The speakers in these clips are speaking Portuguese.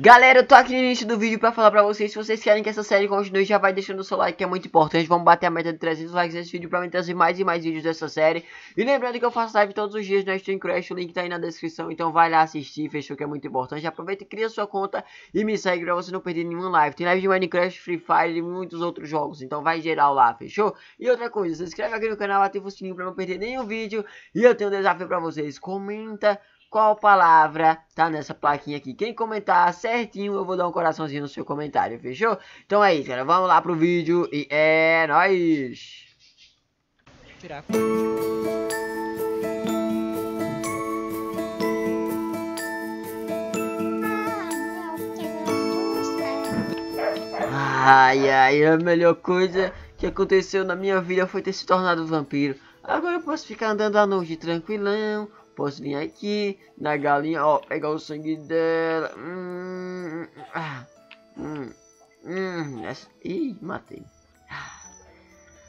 Galera, eu tô aqui no início do vídeo pra falar pra vocês, se vocês querem que essa série continue, já vai deixando o seu like, que é muito importante. Vamos bater a meta de 300 likes nesse vídeo pra mim trazer mais e mais vídeos dessa série. E lembrando que eu faço live todos os dias no Stream Crash, o link tá aí na descrição, então vai lá assistir, fechou, que é muito importante. Aproveita e cria sua conta e me segue pra você não perder nenhuma live. Tem live de Minecraft, Free Fire e muitos outros jogos, então vai geral lá, fechou? E outra coisa, se inscreve aqui no canal, ativa o sininho pra não perder nenhum vídeo. E eu tenho um desafio pra vocês, comenta qual palavra tá nessa plaquinha aqui. Quem comentar certinho, eu vou dar um coraçãozinho no seu comentário, fechou? Então é isso, galera. Vamos lá pro vídeo e é nóis! Tirar. Ai, ai, a melhor coisa que aconteceu na minha vida foi ter se tornado vampiro. Agora eu posso ficar andando à noite tranquilão, Posso vir aqui na galinha, ó, pegar o sangue dela. Hum, ah, hum, hum, essa, ih, matei. Ah,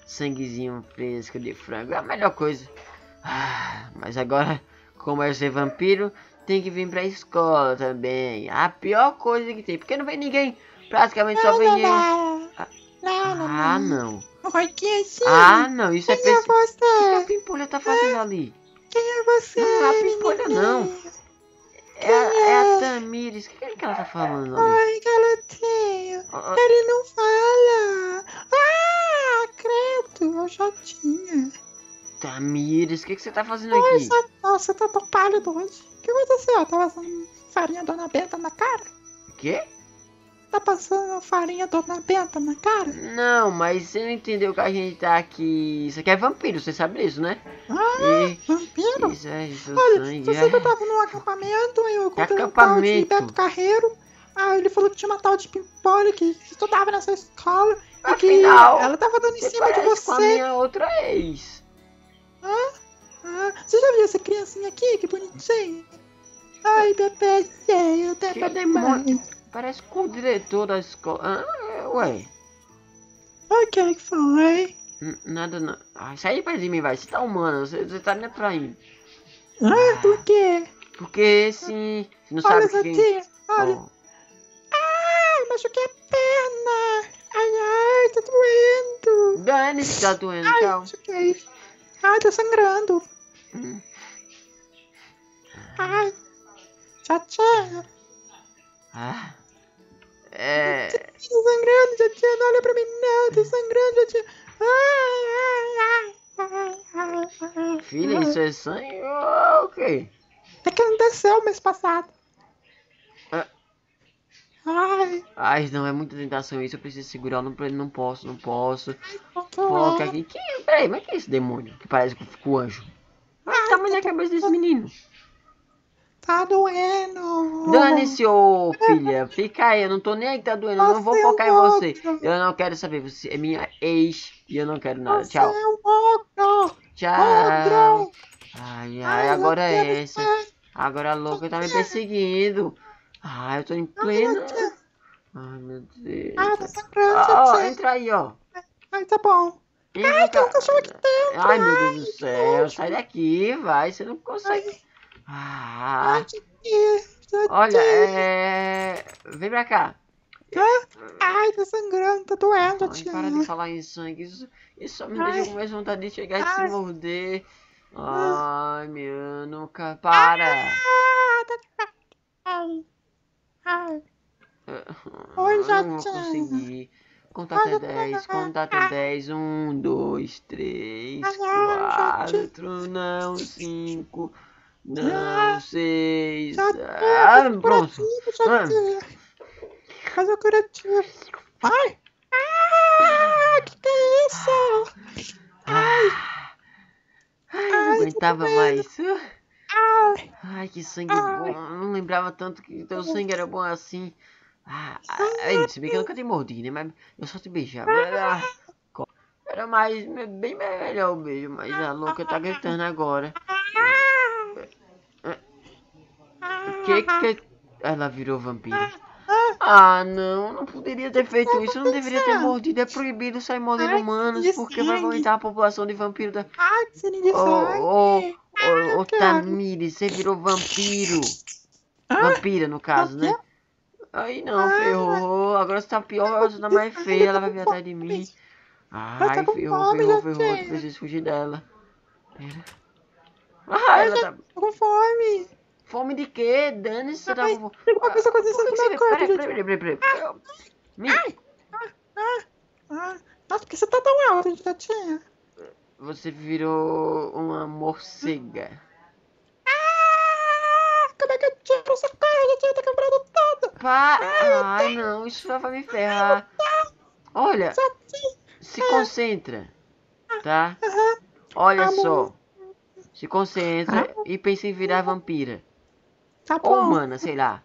sanguezinho fresco de frango é a melhor coisa. Ah, mas agora, como eu ser vampiro, tem que vir pra escola também. A pior coisa que tem, porque não vem ninguém. Praticamente só vem. Ah, não, não, ah, não. Que assim. Ah, não, isso é é pessoa. O que a pimpolha tá fazendo ali? Quem é você? Não, a pimpolha não. É, a- é a Tamires. O que, é que ela tá falando? Oi, garotinho. Ó, Ele não fala. Ah, credo, eu já tinha. Tamires, o que, que você tá fazendo aqui? você, nossa, você tá tão pálido hoje. O que aconteceu? Tá passando farinha Dona Benta na cara? O quê? Tá passando farinha Dona Benta na cara? Não, mas você não entendeu que a gente tá aqui. Isso aqui é vampiro, você sabe disso, né? Ah, E. vampiro? Isso é isso, Olha, sangue. você sabe que eu É. tava num acampamento, aí eu encontrei um tal de? Beto Carreiro. Ah, ele falou que tinha uma tal de Pimpolha que estudava nessa escola. E que Afinal, ela tava dando em Você cima de parece com a você. minha outra ex. Ah, você já viu essa criancinha aqui? Que bonitinha. Ai, bebezinho, até Que papai. demônio. Parece com o diretor da escola. Ah, ué. O que que foi? Nada não. Ai, sai pra de mim, vai. Você tá humano, você, você tá me atraindo. Ah, por quê? Porque assim. Você não Olha sabe quem. tia. Olha. Ó, Ai, machuquei a perna. Ai, ai, tá doendo. Dane-se, tá doendo, Ai, tchau. machuquei. Ai, tá sangrando. Hum. Ai, tchau, Ah. É. Tô sangrando, Jatinha, não olha pra mim não, tô sangrando, Jatinha. Ai, ai, ai, ai, ai, ai. Filha, isso é sangue? ou O quê? É que não desceu mês passado. Ah. Ai, Ai, não, é muita tentação isso. Eu preciso segurar. Não, não posso, não posso. Foca aqui. Que, peraí, mas que é esse demônio que parece com com o anjo? Olha o tamanho da cabeça desse menino. Tá doendo. Dane-se, ô filha. Fica aí, eu não tô nem aí que tá doendo. Eu não vou é focar em você. outro. Eu não quero saber. Você é minha ex e eu não quero nada. Você Tchau. é um ogro. Tchau. Ogro. Ai, ai, agora é essa. Agora a louca tá me perseguindo. Ai, eu tô em plena. Ai, meu Deus. Ai, tá sangrando, Ó, Jatinha. entra aí, ó. Ai, tá bom. Ai, tem um cachorro aqui dentro. Ai, meu Deus do céu. Sai daqui, vai. Você não consegue. Ah, Ai, olha, é. Vem pra cá. Ai, tá sangrando, tá doendo, Ai, Jatinha. para de falar em sangue. Isso, isso só me Ai. deixa com mais vontade de chegar e te Ai. morder. Ai, meu, nunca. Para. Ah, tá Ai, ai. Oi, Eu não vou conseguir. Conta até Ai, 10, conta até 10. 1, 2, 3, Ai, ai, 4, não, 5, não, Ah, 6. Jatinha, Ah, pronto. Faz o curativo. Ai. Ah, que que é isso? Ah, Ai, não Ai, tô aguentava mais. Ai, Ai, que sangue bom. Eu não lembrava tanto que teu sangue era bom assim. Ah, ai, se bem que eu nunca te mordi, né? Mas eu só te beijava. Era, era mais, bem melhor o beijo, mas a louca tá gritando agora. O que que... Ela virou vampiro. Ah, não, não poderia ter feito isso. Eu não deveria ter mordido. É proibido sair mordendo Ai, humanos porque vai sangue. aumentar a população de vampiros da... ai, que de sangue. ô, eu quero. Tamires, você virou vampiro. Vampira, no caso, né? Aí não, ferrou. Agora você tá pior, você tá mais feia. Ela vai vir atrás de mim. Ai, ferrou, ferrou, ferrou. Eu preciso fugir dela. Pera. Ah, ela tá... Com fome. Fome de quê? Dane-se, você tá com fome. tem alguma coisa acontecendo no você- quarto, Peraí, gente. peraí, peraí, peraí, peraí. Me- Ah, nossa, por que você tá tão alto, Jatinha? Você virou uma morcega. Ah, como é que eu tiro essa cara? Jatinha tá quebrando tudo. Pá! Ai, não, isso vai me ferrar. Olha, se concentra, tá? Olha Tá bom. só. Se concentra e pensa em virar vampira. Tá Ou bom. humana, sei lá.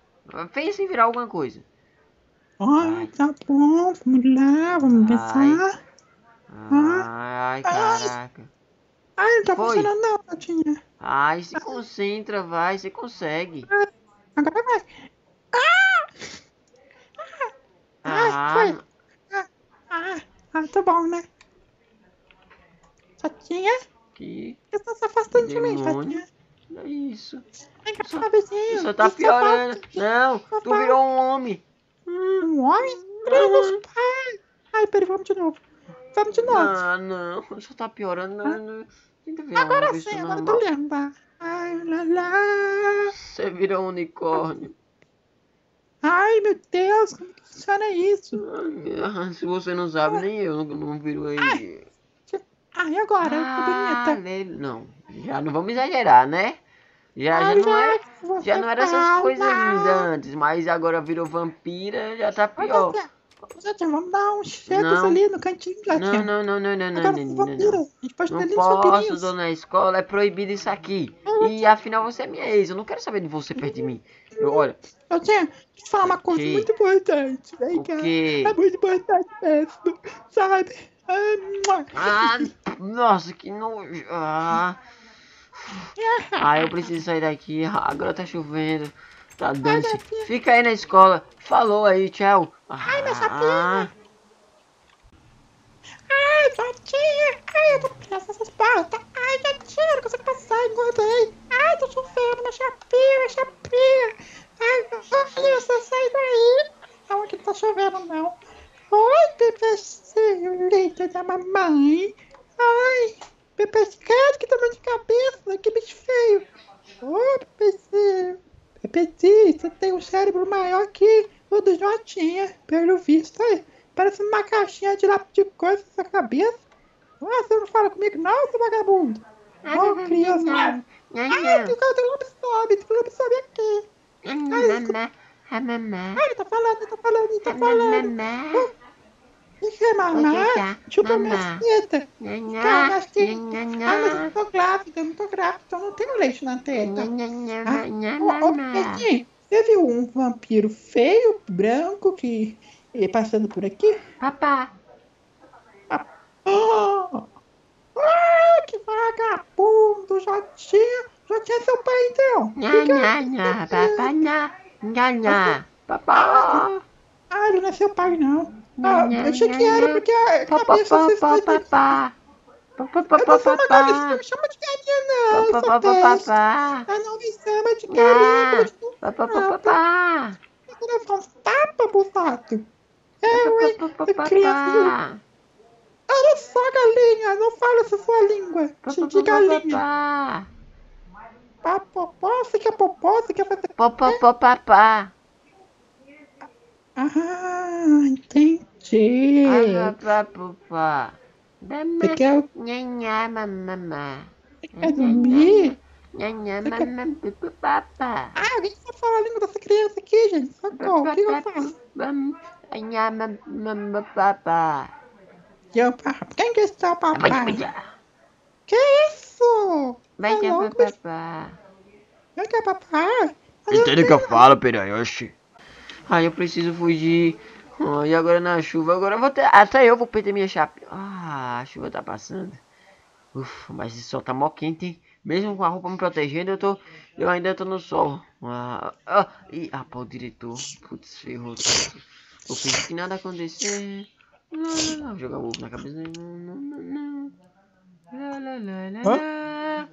Pensa em virar alguma coisa. Ai, tá bom. Vamos lá, vamos Ai. pensar. Ai, caraca. Ai, não tá Foi. funcionando não, Jatinha. Ai, se concentra, vai, você consegue. Agora vai. Ah, foi. Ah, ah, tá bom, né? Jatinha, que você tá se afastando de mim, Demônio. Isso? Vem cá. Só tá falta piorando. Não, tu virou um homem. Um homem? Peraí, meus pais. Ai, peraí, vamos de novo. Vamos de novo. Ah, não, só tá piorando. Não, não. Agora sim, agora eu tô lendo. Ai, lá, lá. Você virou um unicórnio. Ai, meu Deus, como que funciona isso? Ah, Se você não sabe, nem eu não, não viro aí. Ai, agora, eu tô Ah, le- não, já não vamos exagerar, né? Já, já não era, já não era essas fala. coisas lindas antes, mas agora virou vampira, já tá pior. Vamos dar uns Não. ali no cantinho, Não, não, não, não, não, não, não, não, não. A gente pode ter Não posso, dona na escola, é proibido isso aqui. E afinal você é minha ex, eu não quero saber de você perto de mim. Eu, olha, Jatinha, deixa eu te falar uma coisa muito importante. Vem cá. É muito importante mesmo, sabe? Mua. Ah, nossa, que nojo. Ah. Ah, eu preciso sair daqui. Agora tá chovendo. Tá dando Fica aí na escola. Falou aí, tchau. Ai, minha ah, Ai, Jatinha! Ai, eu tô presa nessas portas! Ai, Jatinha, não consigo passar, engordei! Ai, tá chovendo, minha chapinha, minha chapinha! Ai, olha, você sai daí! Não, aqui não tá chovendo, não! Oi, bebezinho lindo da mamãe! Ai, bebezcado, que tamanho de cabeça, que bicho feio! Oi, bebezinho! Bebezinho, você tem um cérebro maior que o do Jotinha, pelo visto aí. Parece uma caixinha de lápis de coisa na sua cabeça. Ah, você não fala comigo não, seu vagabundo? Ô, criança. Ai, tem cara tem lobisomem, tem lobisomem aqui. Ai, tá falando, tá falando, tá falando. Isso é mamá? Chupa minha teta. Cara, minhas tetas. Ah, mas eu não tô grávida, eu não tô grávida, então não tenho leite na teta. Ô, ô, Betinho, você viu um vampiro feio, branco, que eh, passando por aqui? Papá. Ah, ah, que vagabundo! Já tinha, já tinha seu pai então. Nha, nha, nha, papá, nha, nha, nha. Papá. Ah, ele não é seu pai não. Ah, eu achei que era porque a cabeça chama de galinha não. Ah, não me chama de Nha. galinha. Você não faz tapa, bufato. É, ué, Papá, criança. papá. Olha só, galinha, não fala essa sua língua. De galinha. Papá. Ah, popó, você quer popó? Você quer fazer... Papá, papá. Ah, entendi. Você quer, você quer dormir? Ah, alguém só fala a língua dessa criança aqui, gente. Socorro, o que eu faço? Mamam, papá. Quem que é seu Vai papai? Que isso? Vai ter papá. Quem que é papai? Entende o que eu falo, Pirayoshi? Ai, eu preciso fugir. Ai, e agora na chuva, agora eu vou ter... Até eu vou perder minha chapa. Ah, a chuva tá passando. Ufa, mas esse sol tá mó quente, hein? Mesmo com a roupa me protegendo, eu tô... Eu ainda tô no sol. Ah, ah, e, ah pô, o diretor. Putz, ferrou. Eu fingi que nada aconteceu. Não, não, não. Jogar o ovo na cabeça. Não, não, não, não. Lá, lá, lá. Ah,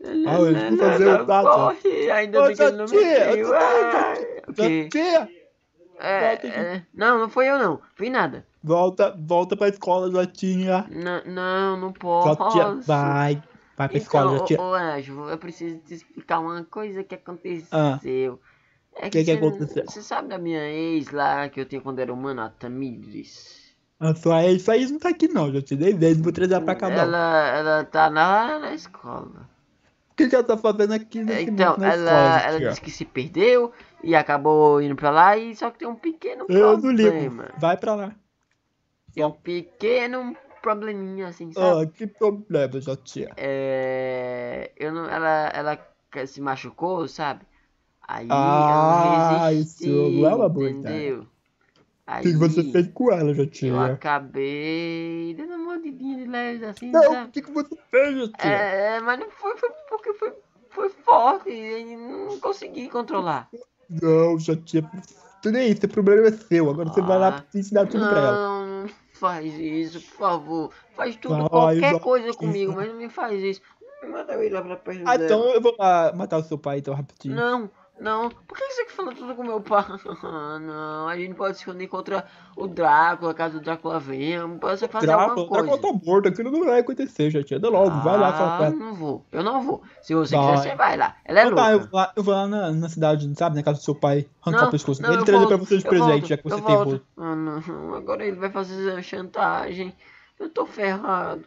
eles vão fazer o tato. Ainda Ô, bem que ele não me Jatinha, viu. eu tô- Ai, o quê? Tia, É, é, não, não foi eu não. Fui nada. Volta, volta pra escola, Jotinha. Não, não, não posso. Jotinha, vai. Vai pra Então, escola, ô, Jotinha. ô, Anjo, eu preciso te explicar uma coisa que aconteceu. Ah. É Que que você- aconteceu? Você sabe da minha ex lá que eu tinha quando era humana, a Tamires? A sua ex, sua ex não tá aqui não, Jotinha. Nem vou trazer pra cá não. Ela, ela tá lá na escola. O que, ela tá fazendo aqui Então, ela, ela disse que se perdeu e acabou indo pra lá e só que tem um pequeno Eu não ligo. problema. Vai pra lá. Tem um pequeno probleminha assim, sabe? Ah, que problema, Jotinha. É, eu não, ela, ela se machucou, sabe? Aí Ah, eu não resisti, isso é uma boa entendeu? O Aí que, que você fez com ela, eu Jotinha? acabei dando mordidinha de leve assim, Não, o que, que você fez, Jotinha? É, mas não foi, foi porque foi, foi forte e não consegui controlar. Não, Jotinha. Tudo é isso, o problema é seu. Agora você vai lá Ah, ensinar tudo pra ela. Não, não faz isso, por favor. Faz tudo, Vai, qualquer coisa comigo, mas não me faz isso. Me manda eu ir lá pra perto Ah, dela. então eu vou lá matar o seu pai, então, rapidinho. Não, não. Por que você que falou tudo com meu pai? Ah, não, a gente pode se unir contra o Drácula, caso o Drácula venha. Pode fazer Drácula, alguma coisa. Drácula tá morto, aquilo não vai acontecer, Jotinha. Anda logo, vai lá falar com Ah, ela. não vou. Eu não vou. Se você Vai. quiser, você vai lá. Ela é Então tá, eu louca. vou lá, eu vou lá na, na cidade, sabe? Na casa do seu pai, arrancar Não, o pescoço dele e trazer volto, pra você de presente, volto, já que você tem volto. bolo. Ah, não. Agora ele vai fazer chantagem. Eu tô ferrado.